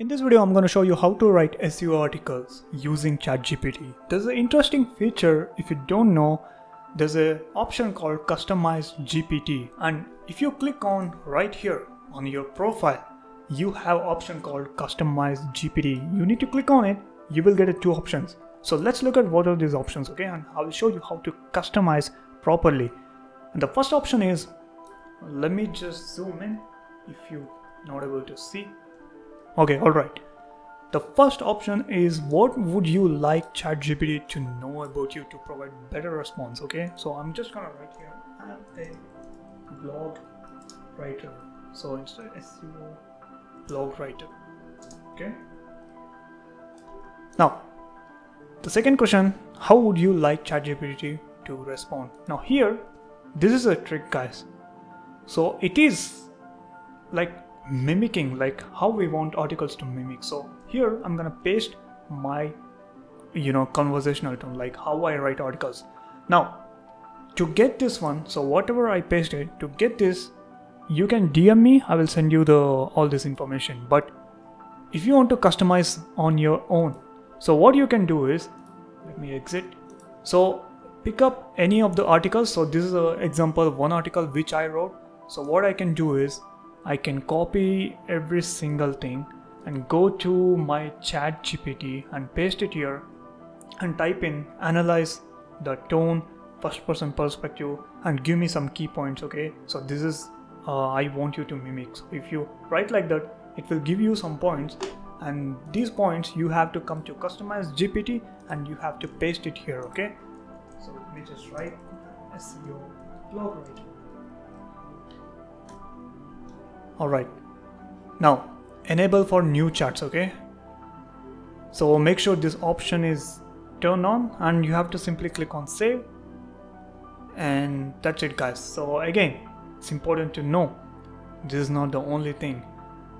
In this video, I'm going to show you how to write SEO articles using ChatGPT. There's an interesting feature if you don't know. There's an option called Customize GPT, and if you click on right here on your profile, you have option called Customize GPT. You need to click on it. You will get two options. So let's look at what are these options, okay? And I will show you how to customize properly. And the first option is, let me just zoom in if you not able to see Okay, alright. The first option is what would you like ChatGPT to know about you to provide better response, okay? So I'm just gonna write here, I'm a blog writer. So instead SEO blog writer, okay? Now, the second question, how would you like ChatGPT to respond? Now here, this is a trick guys. So it is like mimicking like how we want articles to mimic. So here i'm gonna paste my you know conversational tone like how i write articles. Now to get this one so whatever i pasted to get this you can dm me i will send you the all this information. But if you want to customize on your own so what you can do is let me exit. So pick up any of the articles. So this is an example of one article which i wrote. So what i can do is I can copy every single thing and go to my ChatGPT and paste it here and type in analyze the tone first person perspective and give me some key points okay? So this is uh, I want you to mimic. So if you write like that it will give you some points and these points you have to come to customize GPT and you have to paste it here okay? So let me just write SEO blog writer Alright. Now, enable for new charts, okay? So make sure this option is turned on and you have to simply click on save. And that's it guys. So again, it's important to know this is not the only thing.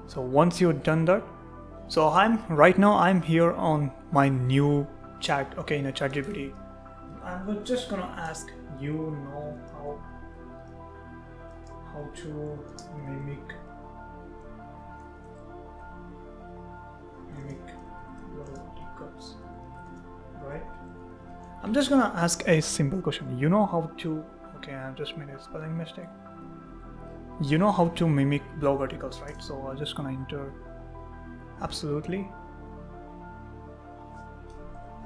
So once you've done that, so I'm right now I'm here on my new chat, okay, in a ChatGPT. We're just gonna ask you know how how to mimic right? I'm just gonna ask a simple question. You know how to okay I just made a spelling mistake. You know how to mimic blog articles right? So I'm just gonna enter. Absolutely.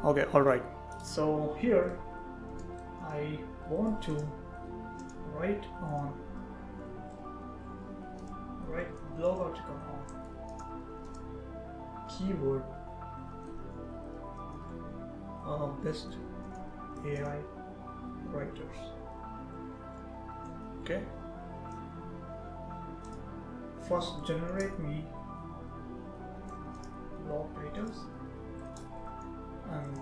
Okay all right. So here I want to write on write blog article on keyword uh, best AI writers. Okay? First generate me blog titles and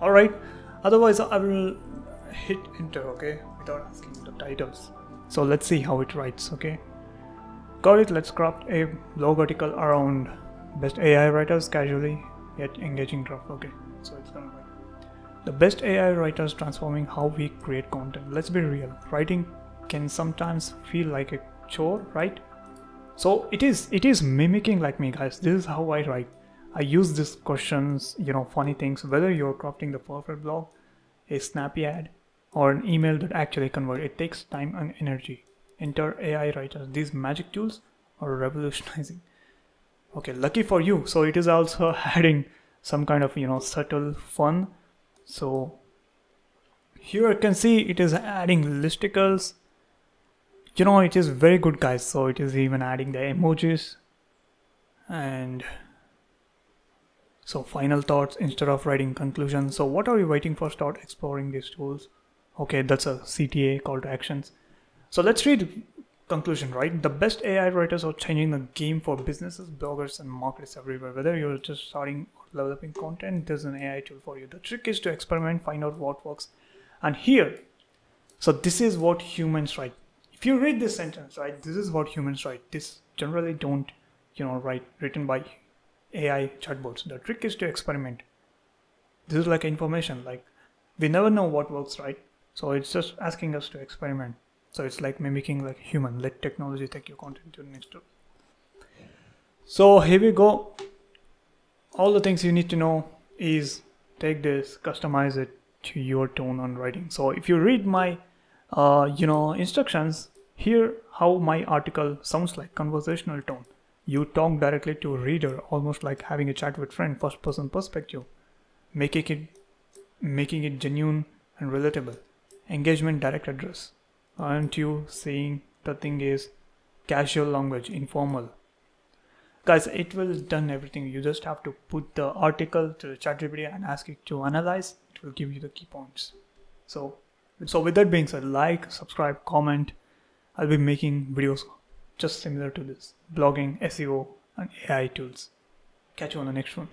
all right otherwise I will hit enter okay? Without asking the titles. So let's see how it writes okay? Got it? Let's craft a blog article around Best AI writers casually yet engaging draft. Okay, so it's gonna write. The best AI writers transforming how we create content. Let's be real. Writing can sometimes feel like a chore, right? So it is it is mimicking like me guys. This is how I write. I use these questions, you know, funny things, whether you're crafting the perfect blog, a snappy ad, or an email that actually convert. It takes time and energy. Enter AI writers. These magic tools are revolutionizing okay lucky for you. So it is also adding some kind of you know subtle fun. So here you can see it is adding listicles. You know it is very good guys. So it is even adding the emojis. And so final thoughts instead of writing conclusions. So what are you waiting for? Start exploring these tools. Okay that's a cta call to actions. So let's read conclusion, right? The best AI writers are changing the game for businesses, bloggers, and marketers everywhere. Whether you're just starting or developing content, there's an AI tool for you. The trick is to experiment, find out what works. And here, so this is what humans write. If you read this sentence, right, this is what humans write. This generally don't, you know, write written by AI chatbots. The trick is to experiment. This is like information, like we never know what works, right? So it's just asking us to experiment. So it's like mimicking like human. Let technology take your content to the next level. So here we go. All the things you need to know is take this, customize it to your tone on writing. So if you read my, uh, you know, instructions, here how my article sounds like conversational tone. You talk directly to a reader, almost like having a chat with friend, first person perspective, making it, making it genuine and relatable. Engagement direct address. Aren't you saying the thing is casual language, informal? guys it will done everything. You just have to put the article to the ChatGPT and ask it to analyze. It will give you the key points. So so with that being said like subscribe comment. I'll be making videos just similar to this. Blogging SEO and AI tools. Catch you on the next one